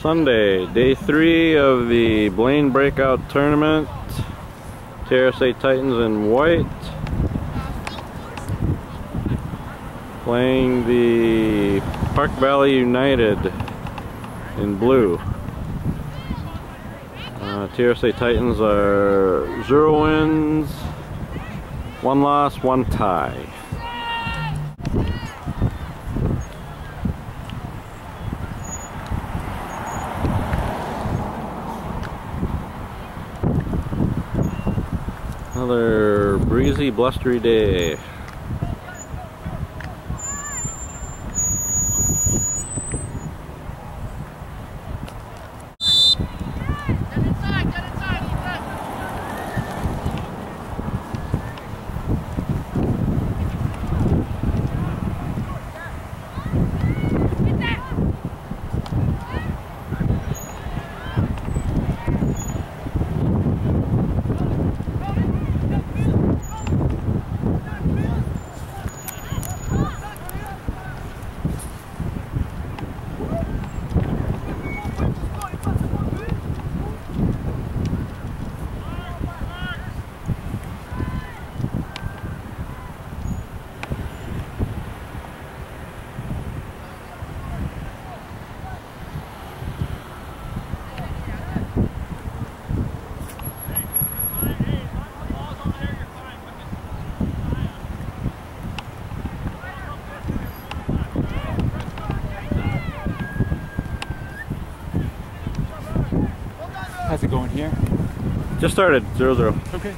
Sunday, day three of the Blaine Breakout Tournament. TRSA Titans in white. Playing the Park Valley United in blue. Uh, TRSA Titans are zero wins, one loss, one tie. Another breezy, blustery day. How's it going here? Just started, zero zero. Okay.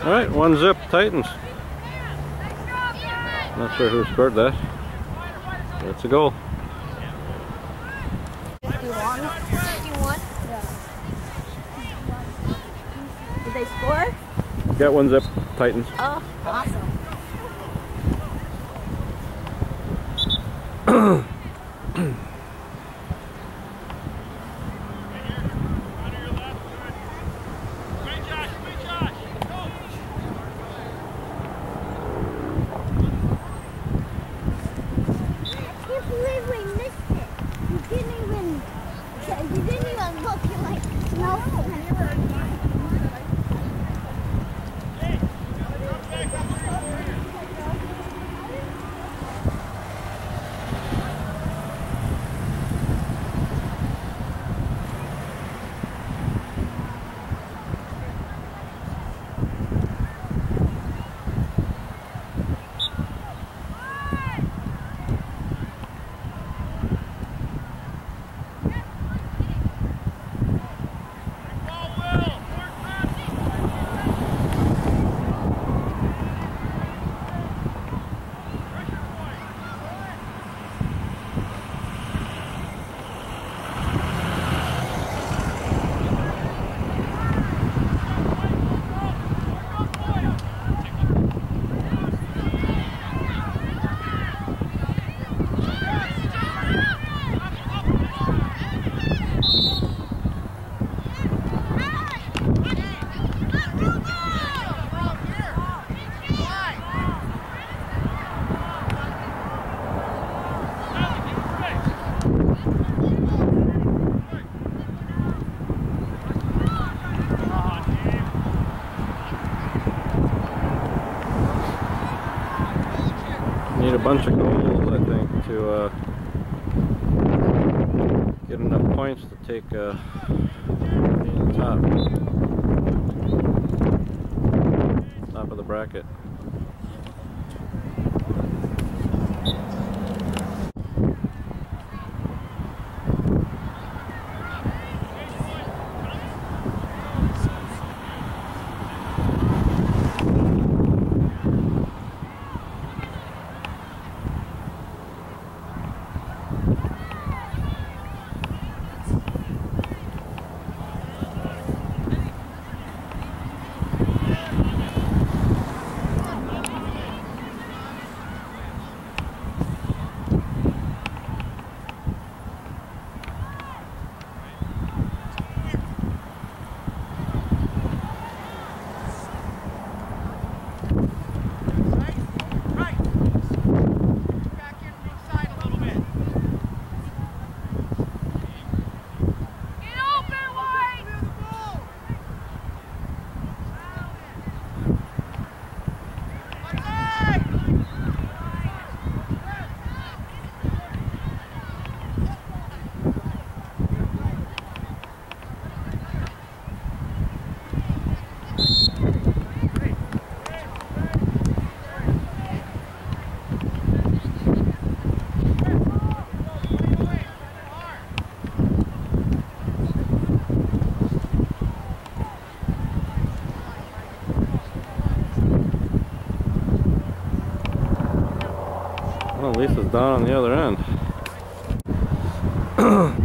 All right, one zip Titans. Not sure who scored that. That's a goal. Do you want? Do you want? Did they score? Got one zip Titans. Oh, bunch of goals, I think, to uh, get enough points to take uh, be in the top. Top of the bracket. Well, at least it's down on the other end.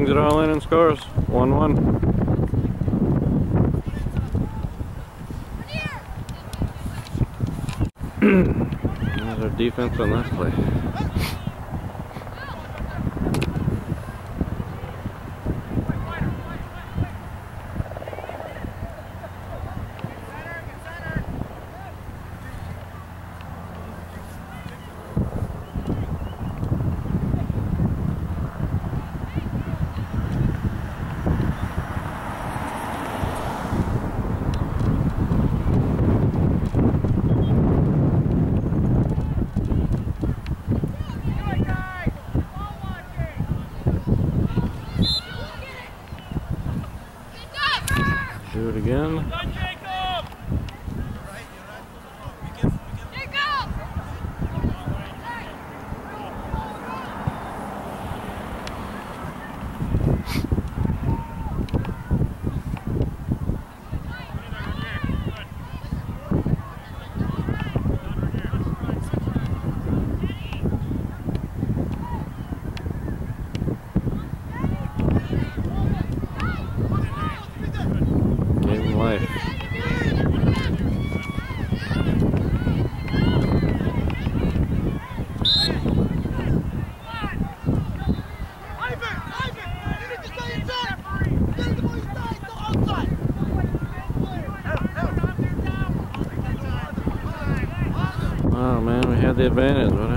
Brings it all in and scores. 1-1. There's our defense on that play. The advantage.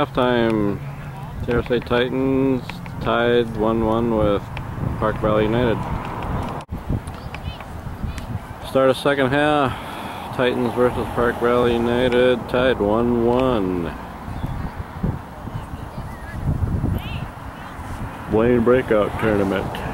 Halftime, TRSA Titans tied 1-1 with Park Valley United. Start of second half, Titans versus Park Valley United tied 1-1. Blaine Breakout Tournament.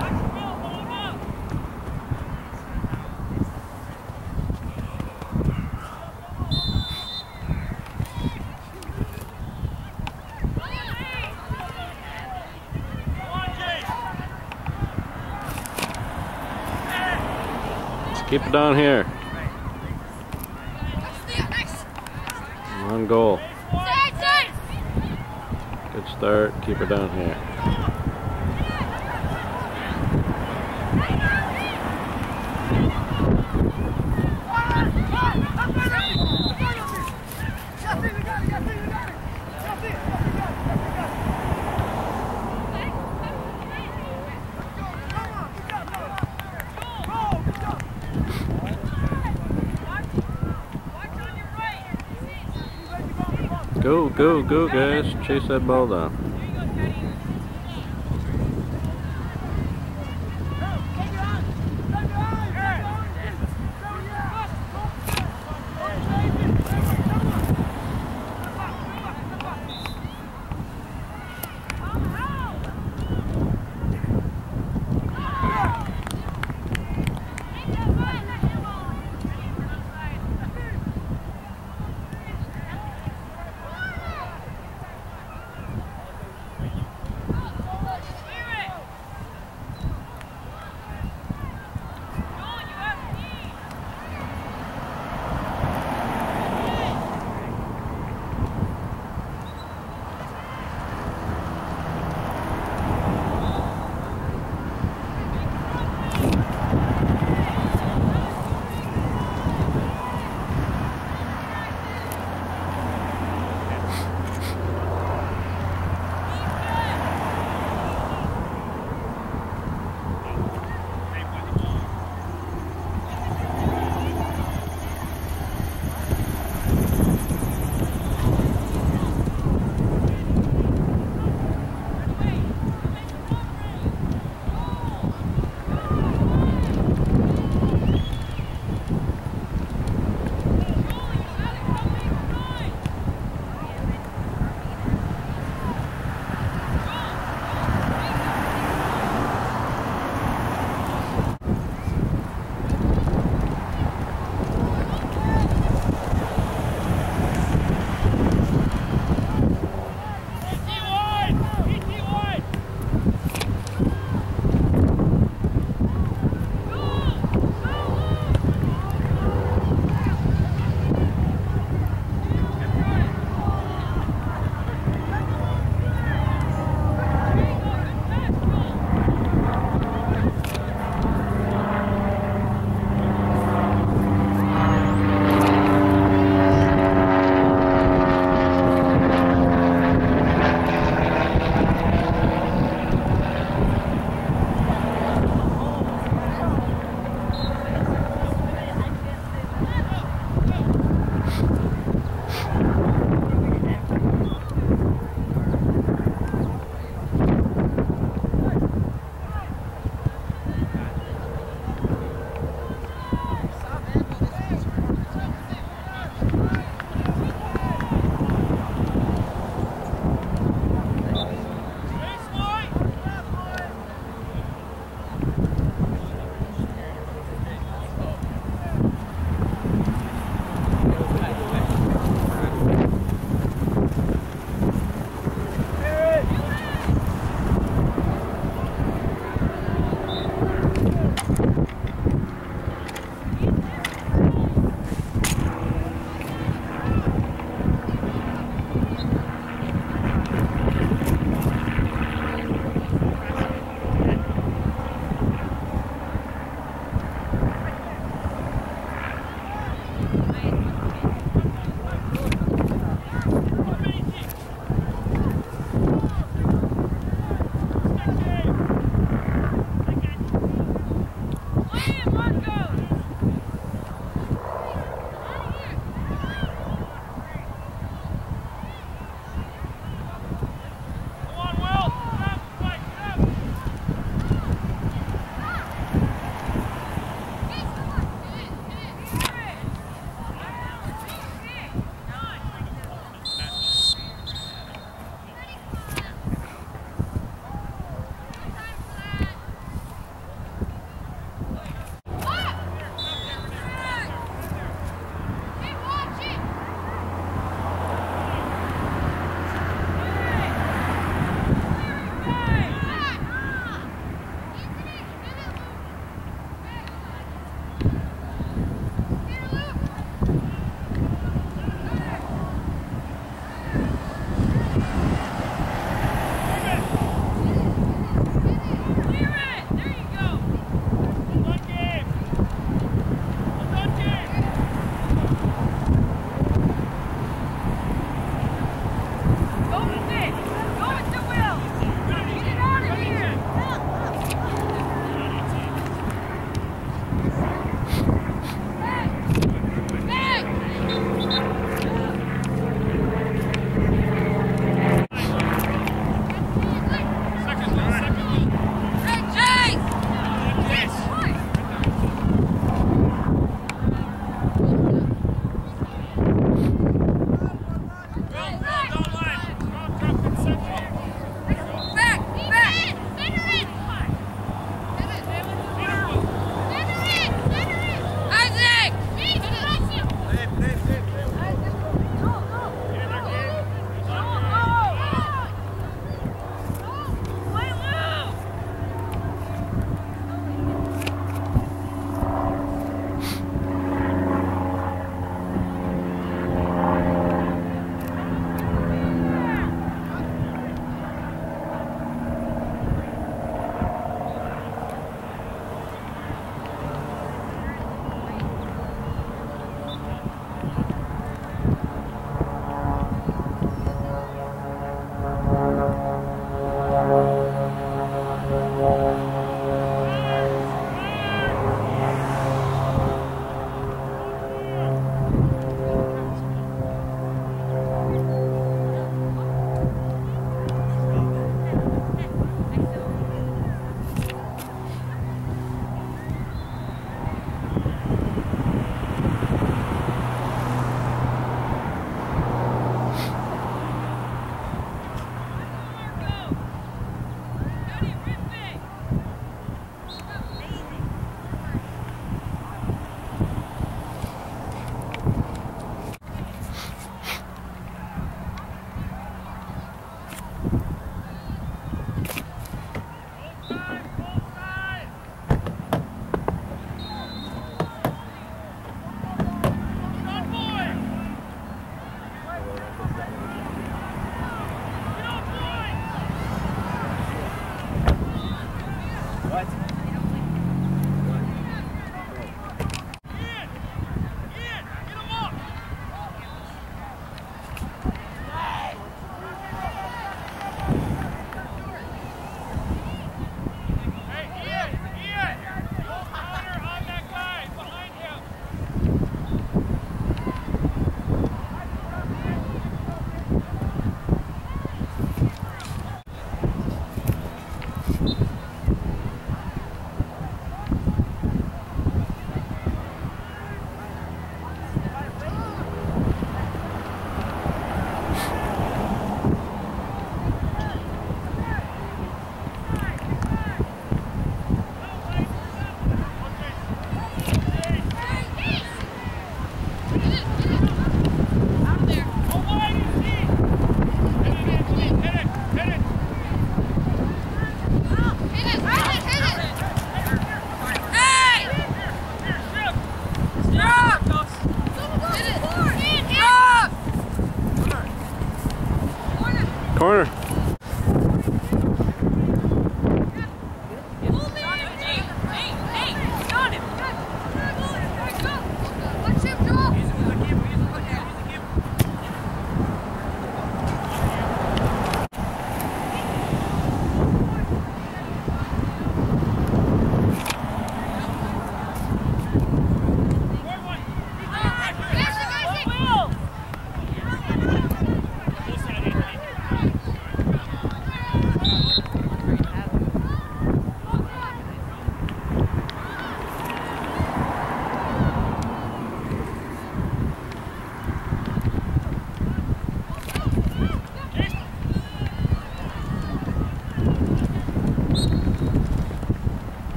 Down here. One goal. Good start. Keep it down here. Go, go, go, guys. Chase that ball down.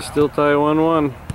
Still tie 1-1.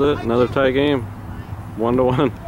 That's it. Another tie game. One to one.